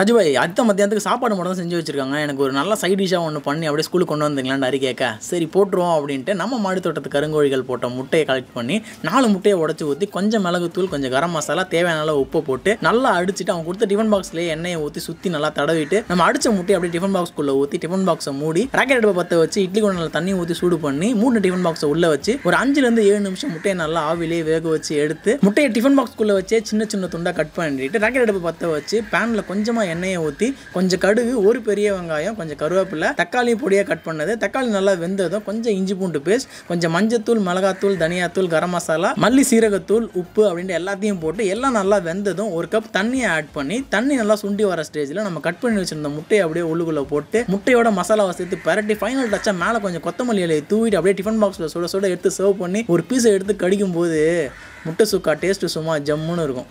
ரஜுபாய் அடுத்த மத்தியானத்துக்கு சாப்பாடு மட்டும் செஞ்சு வச்சிருக்காங்க. எனக்கு ஒரு நல்ல சைட் டிஷ்ஷாக ஒன்று பண்ணி அப்படியே ஸ்கூலுக்கு கொண்டு வந்தீங்களான்னு அரி கேட்க சரி போட்டுருவோம் அப்படின்ட்டு நம்ம மாடி தோட்டத்து கருங்கோழிகள் போட்ட முட்டையை கலெக்ட் பண்ணி நாலு முட்டையை உடச்சி ஊற்றி கொஞ்சம் மிளகுத்தூள் கொஞ்சம் கரம் மசாலா தேவையான அளவு உப்பு போட்டு நல்லா அடிச்சுட்டு அவங்க கொடுத்த டிஃபன் பாக்ஸ்லேயே எண்ணெயை ஊற்றி சுற்றி நல்லா தடவிட்டு நம்ம அடிச்ச முட்டையை அப்படியே டிஃபன் பாக்ஸ்க்குள்ளே ஊற்றி டிஃபன் பாக்ஸை மூடி ராக்கெட் அடுப்பை பற்ற வச்சு இட்லி குண்டல தண்ணி ஊற்றி சூடு பண்ணி மூணு டிஃபன் பாக்ஸை உள்ளே வச்சு ஒரு அஞ்சுலேருந்து ஏழு நிமிஷம் முட்டையை நல்லா ஆவிலே வேக வச்சு எடுத்து முட்டையை டிஃபன் பாக்ஸ்க்குள்ளே வச்சே சின்ன சின்ன துண்டாக கட் பண்ணிட்டு ராக்கெட் அடுப்பை பற்ற வச்சு பேனில் கொஞ்சமாக எண்ணெயை ஊற்றி கொஞ்சம் கடுகு ஒரு பெரிய வெங்காயம் கொஞ்சம் கருவேப்பிலை தக்காளி பொடியாக கட் பண்ணது. தக்காளி நல்லா வெந்ததும் கொஞ்சம் இஞ்சி பூண்டு பேஸ்ட் கொஞ்சம் மஞ்சத்தூள் மிளகாத்தூள் தனியாத்தூள் கரம் மசாலா மல்லி சீரகத்தூள் உப்பு அப்படின்ட்டு எல்லாத்தையும் போட்டு எல்லாம் நல்லா வெந்ததும் ஒரு கப் தண்ணியை ஆட் பண்ணி தண்ணி நல்லா சுண்டி வர ஸ்டேஜில் நம்ம கட் பண்ணி வச்சிருந்த முட்டையை அப்படியே உள்ளுக்குள்ளே போட்டு முட்டையோட மசாலாவை சேர்த்து பரட்டி ஃபைனல் டச்சாக மேலே கொஞ்சம் கொத்தமல்லி இலையை தூவிட்டு அப்படியே டிஃபன் பாக்ஸில் சுட சுட எடுத்து சர்வ் பண்ணி ஒரு பீஸை எடுத்து கடிக்கும் போது முட்டை சுக்கா டேஸ்ட்டு சும்மா ஜம்முன்னு இருக்கும்.